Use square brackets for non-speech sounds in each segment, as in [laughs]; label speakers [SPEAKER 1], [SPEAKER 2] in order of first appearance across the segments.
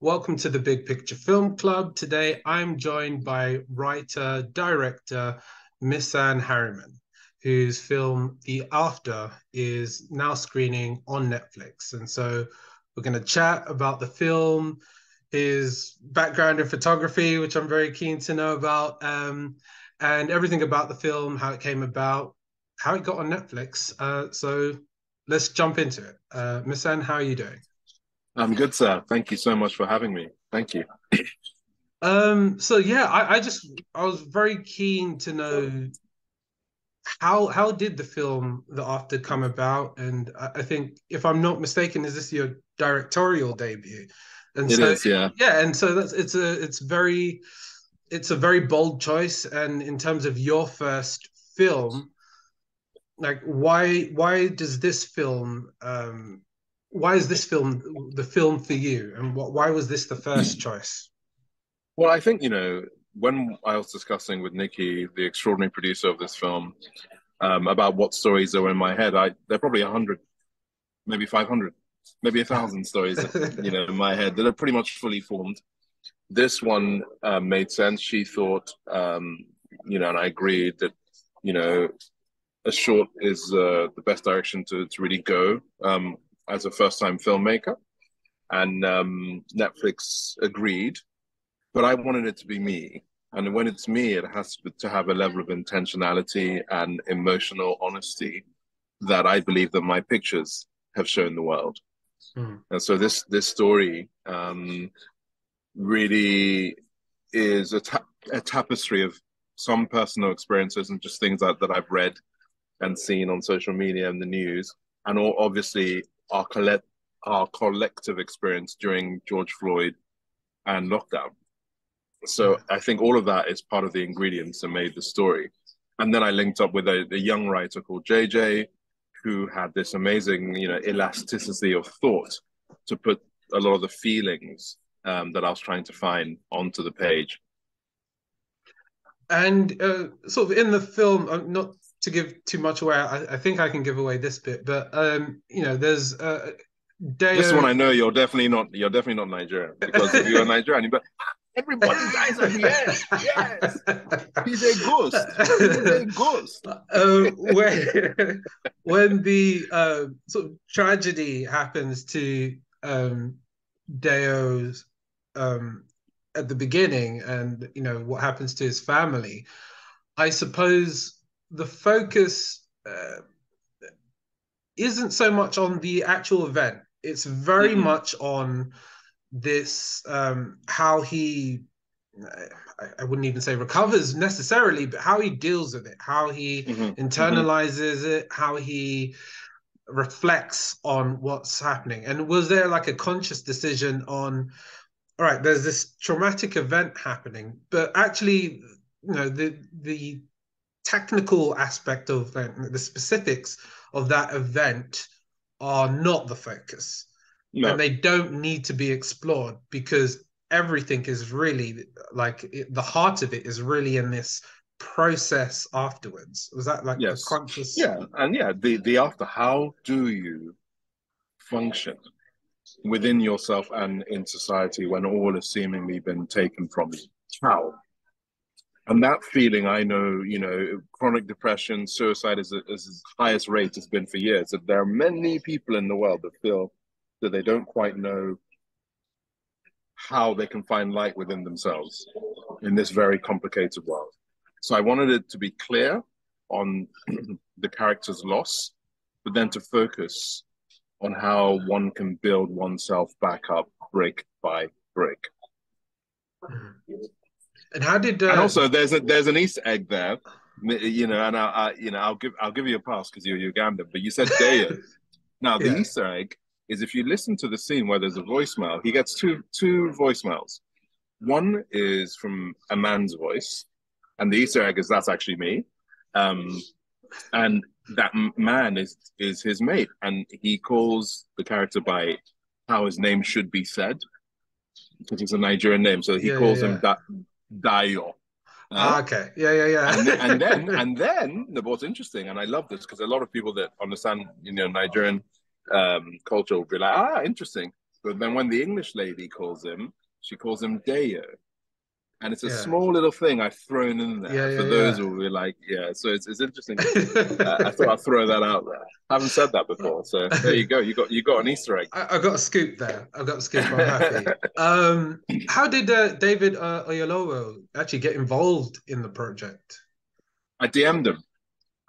[SPEAKER 1] Welcome to the Big Picture Film Club. Today I'm joined by writer, director Misan Harriman, whose film The After is now screening on Netflix. And so we're going to chat about the film, his background in photography, which I'm very keen to know about, um, and everything about the film, how it came about, how it got on Netflix. Uh, so let's jump into it. Uh, Misan, how are you doing?
[SPEAKER 2] I'm good, sir. Thank you so much for having me. Thank you.
[SPEAKER 1] um, so yeah, I, I just I was very keen to know how how did the film The After come about? And I, I think if I'm not mistaken, is this your directorial debut?
[SPEAKER 2] And it so, is, yeah.
[SPEAKER 1] Yeah, and so that's it's a it's very it's a very bold choice. And in terms of your first film, like why why does this film um why is this film the film for you, and what, why was this the first [clears throat] choice?
[SPEAKER 2] Well, I think you know when I was discussing with Nikki, the extraordinary producer of this film, um, about what stories are in my head, I there are probably a hundred, maybe five hundred, maybe a thousand [laughs] stories, you know, in my head that are pretty much fully formed. This one uh, made sense. She thought, um, you know, and I agreed that, you know, a short is uh, the best direction to, to really go. Um, as a first time filmmaker. And um, Netflix agreed, but I wanted it to be me. And when it's me, it has to have a level of intentionality and emotional honesty that I believe that my pictures have shown the world. Mm. And so this this story um, really is a, ta- a tapestry of some personal experiences and just things that, that I've read and seen on social media and the news, and all, obviously our collect our collective experience during George Floyd and lockdown. So I think all of that is part of the ingredients that made the story. And then I linked up with a, a young writer called JJ, who had this amazing, you know, elasticity of thought to put a lot of the feelings um, that I was trying to find onto the page.
[SPEAKER 1] And uh, sort of in the film, uh, not to give too much away, I, I, think I can give away this bit, but um, you know, there's uh,
[SPEAKER 2] Deo... This one I know you're definitely not. You're definitely not Nigerian because if you're Nigerian, but [laughs] everybody dies at the [laughs] end. Yes, he's a ghost. He's a ghost. [laughs]
[SPEAKER 1] Uh, when when the uh, sort of tragedy happens to um, Deo's um, at the beginning, and you know what happens to his family, I suppose the focus uh, isn't so much on the actual event. It's very mm-hmm. much on this um, how he I, I, wouldn't even say recovers necessarily, but how he deals with it, how he mm-hmm. mm-hmm. internalizes mm-hmm. it, how he reflects on what's happening. And was there like a conscious decision on, all right, there's this traumatic event happening, but actually, you know, the the technical aspect of uh, the specifics of that event are not the focus. No. And they don't need to be explored because everything is really like it, the heart of it is really in this process afterwards. Was that like yes. conscious?
[SPEAKER 2] Yeah, and yeah, the the after. How do you function within yourself and in society when all has seemingly been taken from you? How? And that feeling i know you know chronic depression suicide is, is highest rate has been for years. That there are many people in the world that feel that they don't quite know how they can find light within themselves in this very complicated world. So i wanted it to be clear on [clears throat] the character's loss but then to focus on how one can build oneself back up brick by brick.
[SPEAKER 1] Mm-hmm. And how did?
[SPEAKER 2] Uh... And also, there's a there's an Easter egg there, you know, and I, I you know I'll give I'll give you a pass because you're Ugandan, but you said [laughs] Deo. now the yeah. Easter egg is if you listen to the scene where there's a voicemail, he gets two two voicemails. One is from a man's voice, and the Easter egg is that's actually me, um, and that man is is his mate, and he calls the character by how his name should be said because it's a Nigerian name, so he yeah, calls yeah, him that Dayo.
[SPEAKER 1] Uh, okay. Yeah, yeah, yeah.
[SPEAKER 2] and, then, and then, [laughs] and then, the what's interesting, and I love this because a lot of people that understand, you know, Nigerian um, culture will be like, ah, interesting. But then when the English lady calls him, she calls him Deo. And it's a
[SPEAKER 1] Yeah.
[SPEAKER 2] small little thing I've thrown in there
[SPEAKER 1] Yeah,
[SPEAKER 2] for those
[SPEAKER 1] yeah.
[SPEAKER 2] who were like, yeah. So it's, it's interesting. [laughs] uh, I thought I'd throw that out there. I haven't said that before, so there you go. You got you got an Easter egg.
[SPEAKER 1] I, I got a scoop there. I've got a scoop. I'm happy. [laughs] um, how did uh, David uh, Oyelowo actually get involved in the project?
[SPEAKER 2] I DM'd him.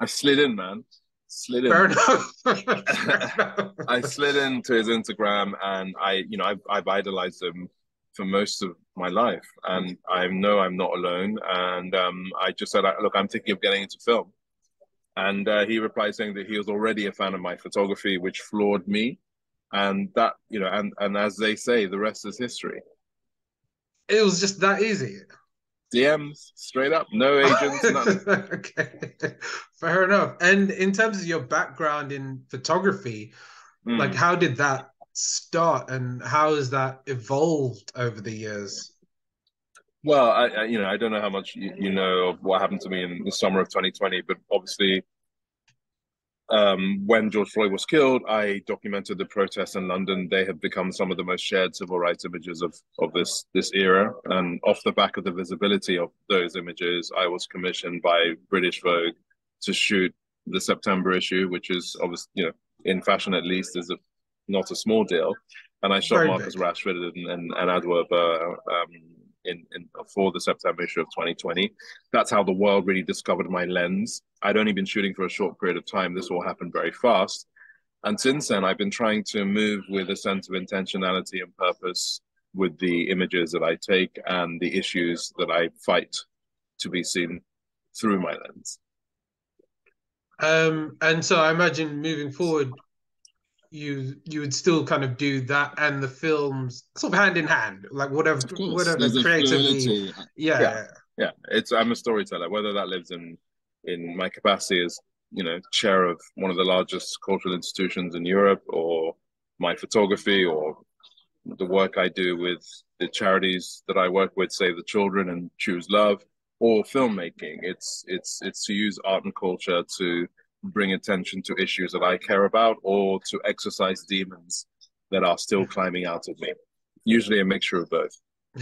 [SPEAKER 2] I slid in, man. Slid in.
[SPEAKER 1] Fair enough. [laughs] Fair enough.
[SPEAKER 2] I slid into his Instagram and I, you know, I've, I've idolized him for most of my life. And I know I'm not alone. And um, I just said, look, I'm thinking of getting into film. And uh, he replied saying that he was already a fan of my photography, which floored me. And that, you know, and, and as they say, the rest is history.
[SPEAKER 1] It was just that easy.
[SPEAKER 2] DMs straight up, no [laughs] agents, nothing.
[SPEAKER 1] okay, fair enough. And in terms of your background in photography,
[SPEAKER 2] Mm.
[SPEAKER 1] like how did that start, and how has that evolved over the years?
[SPEAKER 2] Well, I, I, you know, I don't know how much you, you know of what happened to me in the summer of 2020, but obviously, um, when George Floyd was killed, I documented the protests in London. They have become some of the most shared civil rights images of of this this era. And off the back of the visibility of those images, I was commissioned by British Vogue to shoot the September issue, which is obviously, you know, in fashion at least, is a not a small deal. And I shot
[SPEAKER 1] Very
[SPEAKER 2] Marcus
[SPEAKER 1] big.
[SPEAKER 2] Rashford and, and, and uh, um, in, in for the September issue of 2020. That's how the world really discovered my lens. I'd only been shooting for a short period of time. This all happened very fast. And since then, I've been trying to move with a sense of intentionality and purpose with the images that I take and the issues that I fight to be seen through my lens.
[SPEAKER 1] Um, and so I imagine moving forward, you you would still kind of do that and the films sort of hand in hand, like whatever whatever
[SPEAKER 2] there's
[SPEAKER 1] creatively. Yeah,
[SPEAKER 2] Yeah. yeah it's i'm a storyteller whether that lives in in my capacity as you know chair of one of the largest cultural institutions in europe or my photography or the work i do with the charities that i work with save the children and choose love or filmmaking it's it's it's to use art and culture to bring attention to issues that i care about or to exercise demons that are still [laughs] climbing out of me. Usually a mixture of both. [laughs]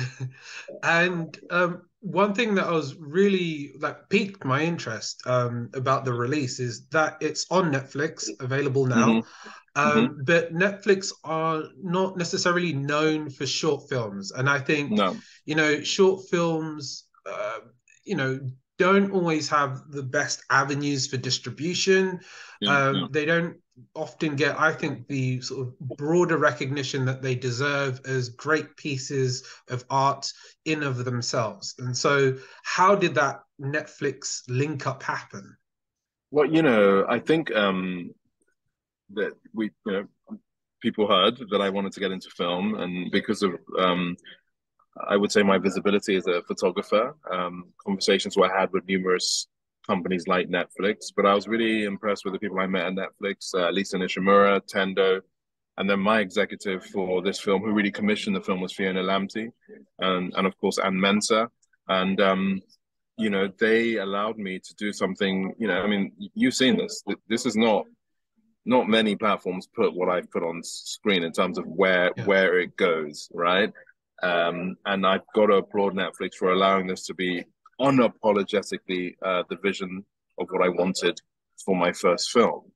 [SPEAKER 1] And um, one thing that I was really like piqued my interest um, about the release is that it's on Netflix, available now. Um, But Netflix are not necessarily known for short films, and I think
[SPEAKER 2] no.
[SPEAKER 1] you know short films, uh, you know, don't always have the best avenues for distribution.
[SPEAKER 2] yeah,
[SPEAKER 1] um,
[SPEAKER 2] yeah.
[SPEAKER 1] They don't often get, I think, the sort of broader recognition that they deserve as great pieces of art in of themselves. And so, how did that Netflix link up happen?
[SPEAKER 2] Well, you know, I think um, that we, you know, people heard that I wanted to get into film, and because of, um, I would say my visibility as a photographer, um, conversations were had with numerous companies like Netflix. But I was really impressed with the people I met at Netflix: uh, Lisa Nishimura, Tendo, and then my executive for this film, who really commissioned the film, was Fiona Lamptey, and and of course Anne Mensah, and um, you know, they allowed me to do something. You know, I mean, you've seen this. This is not not many platforms put what I've put on screen in terms of where
[SPEAKER 1] Yeah.
[SPEAKER 2] where it goes, right? Um, and I've got to applaud Netflix for allowing this to be unapologetically uh, the vision of what I wanted for my first film.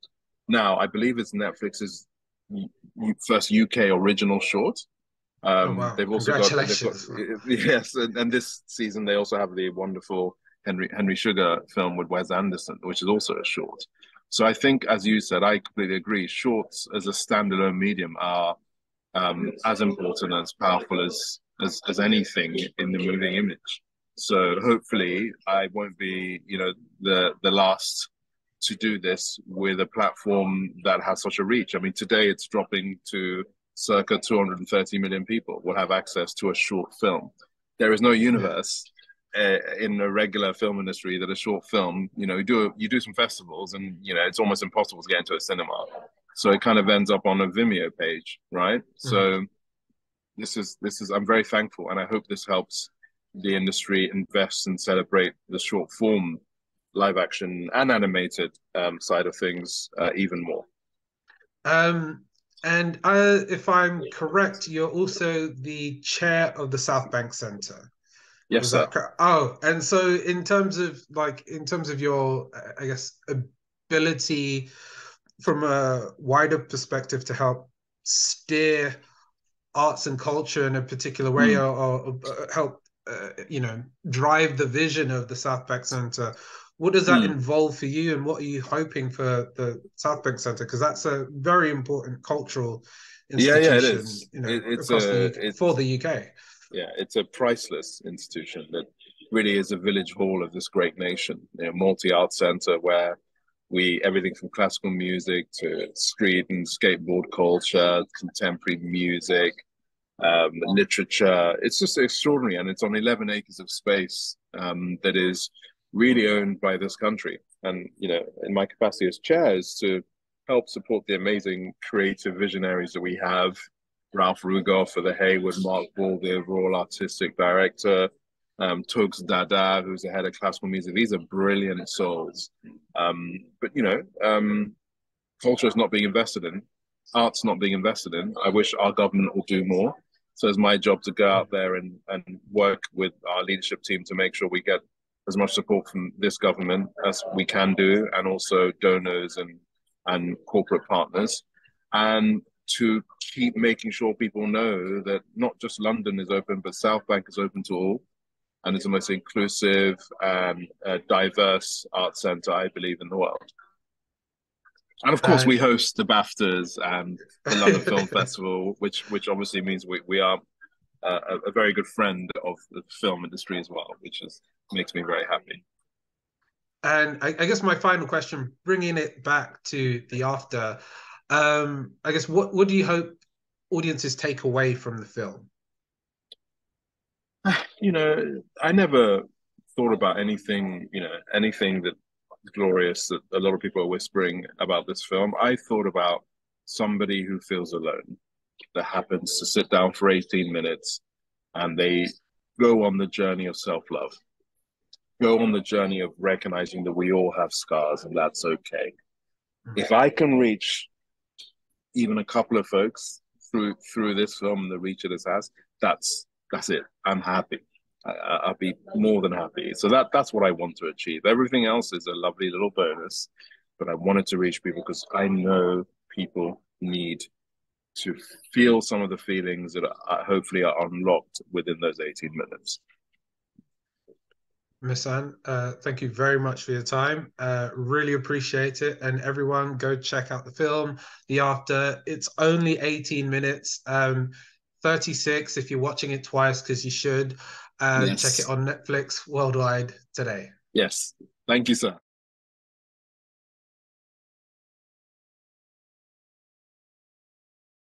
[SPEAKER 2] Now, I believe it's Netflix's first UK original short. Um,
[SPEAKER 1] Oh, wow.
[SPEAKER 2] They've also got, they've got [laughs] yes, and, and this season they also have the wonderful Henry Henry Sugar film with Wes Anderson, which is also a short. So I think, as you said, I completely agree. Shorts as a standalone medium are um, as important as powerful as, as as anything in the moving image. So hopefully, I won't be, you know, the the last to do this with a platform that has such a reach. I mean, today it's dropping to circa 230 million people will have access to a short film. There is no universe uh, in a regular film industry that a short film, you know, you do you do some festivals and you know it's almost impossible to get into a cinema. So it kind of ends up on a Vimeo page, right? So this is this is I'm very thankful and I hope this helps the industry invest and celebrate the short form live action and animated um, side of things uh, even more.
[SPEAKER 1] Um, And uh, if I'm correct, you're also the chair of the Southbank Centre.
[SPEAKER 2] Yes, sir.
[SPEAKER 1] Oh, and so in terms of like in terms of your, I guess, ability from a wider perspective to help steer arts and culture in a particular way, mm. or, or, uh, help, uh, you know, drive the vision of the Southbank Centre. What does that mm. involve for you, and what are you hoping for the Southbank Centre? Because that's a very important cultural institution. Yeah, yeah, it is. You know, it, it's a, the UK, it's, for the UK
[SPEAKER 2] yeah, it's a priceless institution that really is a village hall of this great nation. You know, multi art center where we everything from classical music to street and skateboard culture, contemporary music, um, literature. It's just extraordinary, and it's on 11 acres of space um, that is really owned by this country. And you know, in my capacity as chair, is to help support the amazing creative visionaries that we have Ralph Rugoff for the Hayward, Mark Ball, the overall artistic director, um, Toks Dada, who's the head of classical music. These are brilliant souls. Um, but, you know, um, culture is not being invested in, art's not being invested in. I wish our government would do more. So it's my job to go out there and, and work with our leadership team to make sure we get as much support from this government as we can do, and also donors and, and corporate partners. And to keep making sure people know that not just London is open, but Southbank is open to all. And it's the most inclusive and uh, diverse art centre, I believe, in the world. And of course, uh, we host the BAFTAs and the London Film [laughs] Festival, which which obviously means we, we are uh, a, a very good friend of the film industry as well, which is makes me very happy.
[SPEAKER 1] And I, I, guess my final question, bringing it back to the after, um, I guess what what do you hope audiences take away from the film?
[SPEAKER 2] You know, I never thought about anything. You know, anything that glorious that a lot of people are whispering about this film. I thought about somebody who feels alone that happens to sit down for 18 minutes and they go on the journey of self love, go on the journey of recognizing that we all have scars and that's okay. Mm-hmm. If I can reach even a couple of folks through through this film the reach it has, that's that's it. I'm happy. I, will be more than happy. So that that's what I want to achieve. Everything else is a lovely little bonus, but I wanted to reach people because I know people need to feel some of the feelings that are, hopefully are unlocked within those 18 minutes.
[SPEAKER 1] Misan, uh, thank you very much for your time. Uh, really appreciate it. And everyone, go check out the film, The After. It's only 18 minutes, um, 36 if you're watching it twice, because you should. Uh, yes. Check it on Netflix worldwide today.
[SPEAKER 2] Yes. Thank you, sir.